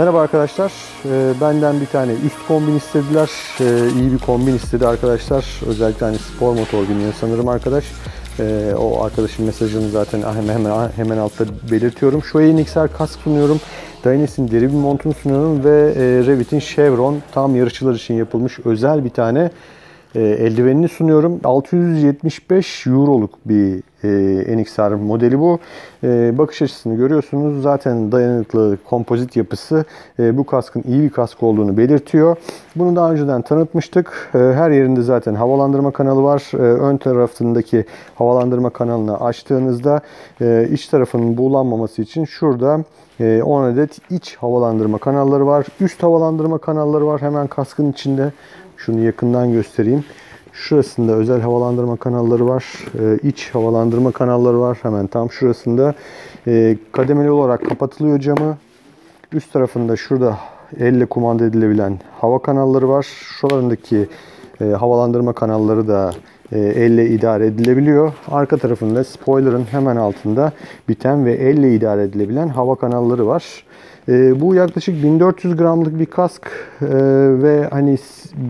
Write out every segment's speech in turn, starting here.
Merhaba arkadaşlar. Ee, benden bir tane üst kombin istediler. Ee, iyi bir kombin istedi arkadaşlar. Özellikle hani spor motor biniyor sanırım arkadaş. Ee, o arkadaşın mesajını zaten hemen hemen hemen altta belirtiyorum. Şu NXR kask sunuyorum. Dynes'in deri bir montunu sunuyorum ve e, Revit'in Chevron tam yarışçılar için yapılmış özel bir tane e, eldivenini sunuyorum. 675 euroluk bir e, NXR modeli bu. E, bakış açısını görüyorsunuz. Zaten dayanıklı kompozit yapısı e, bu kaskın iyi bir kask olduğunu belirtiyor. Bunu daha önceden tanıtmıştık. E, her yerinde zaten havalandırma kanalı var. E, ön tarafındaki havalandırma kanalını açtığınızda e, iç tarafının buğulanmaması için şurada 10 e, adet iç havalandırma kanalları var. Üst havalandırma kanalları var hemen kaskın içinde. Şunu yakından göstereyim. Şurasında özel havalandırma kanalları var. Ee, iç havalandırma kanalları var. Hemen tam şurasında. Ee, kademeli olarak kapatılıyor camı. Üst tarafında şurada elle kumanda edilebilen hava kanalları var. Şuralarındaki e, havalandırma kanalları da e, elle idare edilebiliyor. Arka tarafında spoiler'ın hemen altında biten ve elle idare edilebilen hava kanalları var. E, bu yaklaşık 1400 gramlık bir kask e, ve hani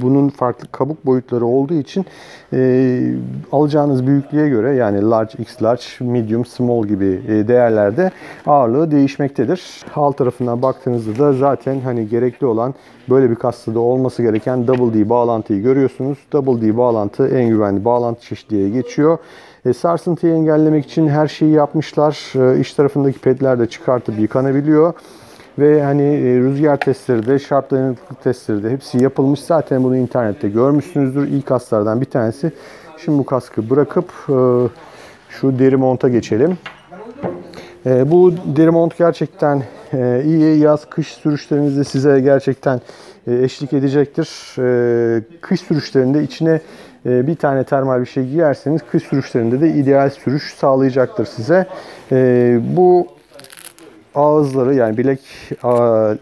bunun farklı kabuk boyutları olduğu için e, alacağınız büyüklüğe göre yani large, x large, medium, small gibi e, değerlerde ağırlığı değişmektedir. Alt tarafından baktığınızda da zaten hani gerekli olan böyle bir kasta da olması gereken double D bağlantıyı görüyorsunuz. Double D bağlantı en güvenli çeşidiye geçiyor. E, sarsıntıyı engellemek için her şeyi yapmışlar. E, iç tarafındaki pedler de çıkartıp yıkanabiliyor. Ve hani e, rüzgar testleri de, şarp dayanıklılık testleri de hepsi yapılmış. Zaten bunu internette görmüşsünüzdür. İlk kaslardan bir tanesi. Şimdi bu kaskı bırakıp e, şu deri monta geçelim. E, bu deri mont gerçekten iyi. Yaz, kış sürüşlerinizde size gerçekten eşlik edecektir. Kış sürüşlerinde içine bir tane termal bir şey giyerseniz kış sürüşlerinde de ideal sürüş sağlayacaktır size. Bu ağızları yani bilek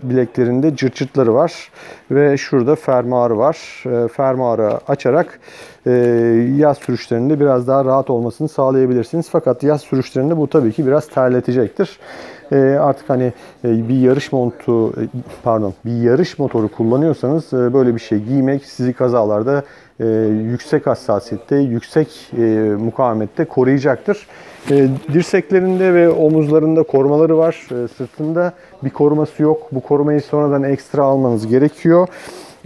bileklerinde cırt cırtları var ve şurada fermuarı var. E, fermuarı açarak e, yaz sürüşlerinde biraz daha rahat olmasını sağlayabilirsiniz. Fakat yaz sürüşlerinde bu tabii ki biraz terletecektir. E, artık hani bir yarış montu pardon bir yarış motoru kullanıyorsanız böyle bir şey giymek sizi kazalarda yüksek hassasiyette, yüksek mukavemette koruyacaktır. E, dirseklerinde ve omuzlarında korumaları var. E, sırtında bir koruması yok. Bu korumayı sonradan ekstra almanız gerekiyor.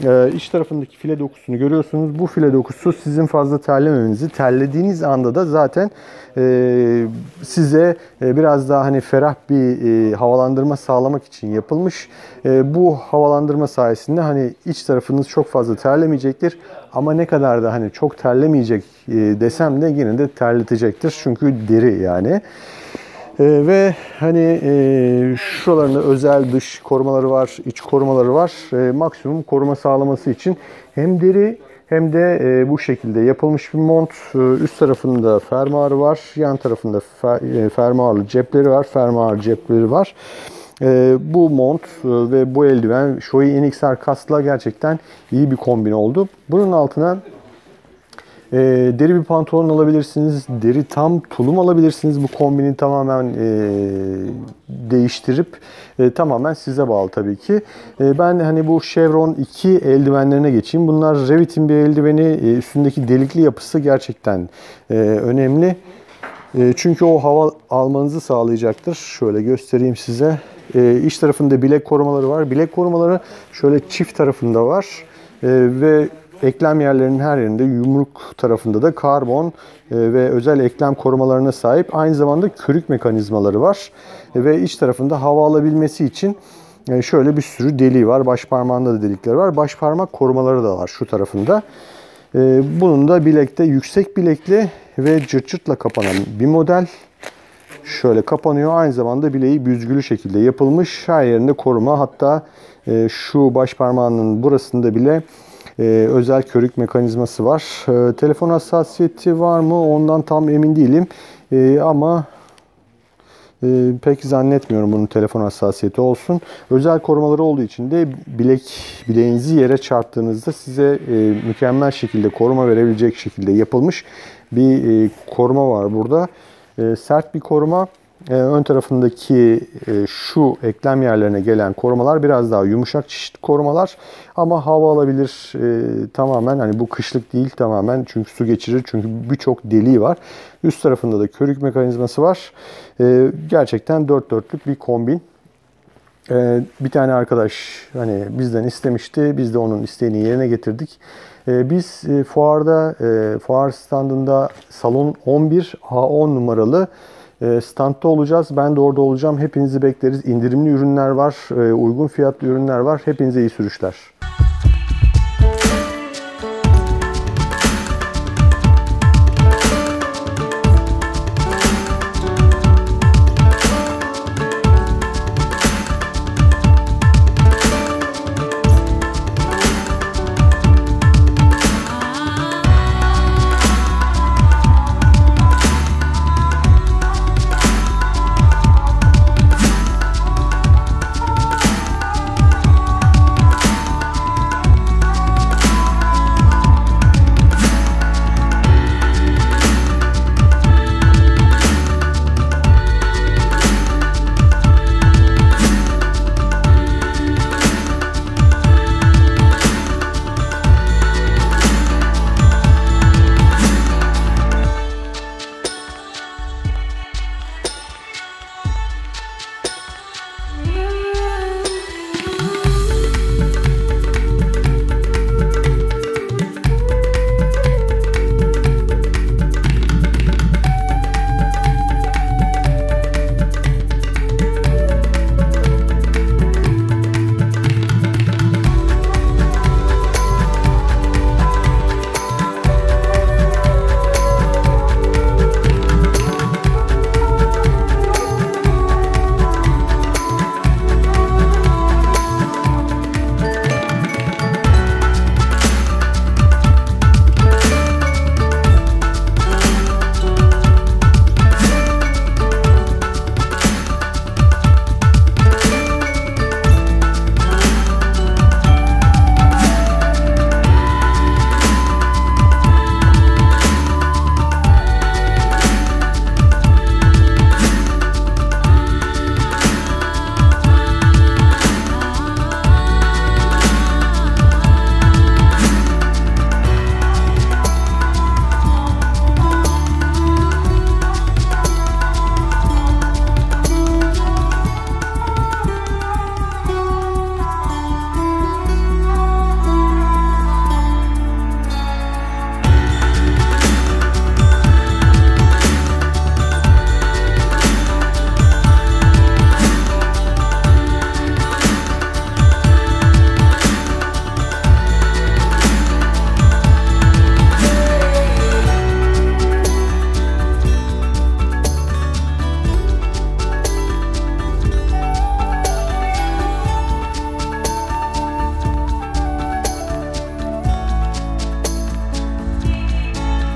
E, iç tarafındaki file dokusunu görüyorsunuz. Bu file dokusu sizin fazla terlememenizi, terlediğiniz anda da zaten e, size e, biraz daha hani ferah bir e, havalandırma sağlamak için yapılmış. Bu havalandırma sayesinde hani iç tarafınız çok fazla terlemeyecektir. Ama ne kadar da hani çok terlemeyecek desem de yine de terletecektir. Çünkü deri yani. E, ve hani e, şuralarında özel dış korumaları var, iç korumaları var. E, maksimum koruma sağlaması için hem deri hem de e, bu şekilde yapılmış bir mont. E, üst tarafında fermuarı var. Yan tarafında fer, e, fermuarlı cepleri var. Fermuar cepleri var. E, bu mont e, ve bu eldiven Shoei NXR kaskla gerçekten iyi bir kombin oldu. Bunun altına e, deri bir pantolon alabilirsiniz. Deri tam tulum alabilirsiniz. Bu kombini tamamen e, değiştirip e, tamamen size bağlı tabii ki. E, ben hani bu Chevron 2 eldivenlerine geçeyim. Bunlar Revit'in bir eldiveni. E, üstündeki delikli yapısı gerçekten e, önemli. E, çünkü o hava almanızı sağlayacaktır. Şöyle göstereyim size. E, iç tarafında bilek korumaları var. Bilek korumaları şöyle çift tarafında var. E, ve eklem yerlerinin her yerinde yumruk tarafında da karbon e, ve özel eklem korumalarına sahip. Aynı zamanda körük mekanizmaları var. E, ve iç tarafında hava alabilmesi için e, şöyle bir sürü deliği var. Baş parmağında da delikler var. Baş parmak korumaları da var şu tarafında. Bunun da bilekte yüksek bilekli ve cırt cırtla kapanan bir model. Şöyle kapanıyor. Aynı zamanda bileği büzgülü şekilde yapılmış. Her yerinde koruma. Hatta şu baş parmağının burasında bile e, özel körük mekanizması var. E, telefon hassasiyeti var mı ondan tam emin değilim. E, ama e, pek zannetmiyorum bunun telefon hassasiyeti olsun. Özel korumaları olduğu için de bilek bileğinizi yere çarptığınızda size e, mükemmel şekilde koruma verebilecek şekilde yapılmış bir e, koruma var burada. E, sert bir koruma ön tarafındaki e, şu eklem yerlerine gelen korumalar biraz daha yumuşak çeşit korumalar ama hava alabilir e, tamamen hani bu kışlık değil tamamen çünkü su geçirir çünkü birçok deliği var. Üst tarafında da körük mekanizması var. E, gerçekten dört dörtlük bir kombin. Bir tane arkadaş hani bizden istemişti. Biz de onun isteğini yerine getirdik. Biz fuarda fuar standında salon 11 A10 numaralı standta olacağız. Ben de orada olacağım. Hepinizi bekleriz. İndirimli ürünler var, e, uygun fiyatlı ürünler var. Hepinize iyi sürüşler.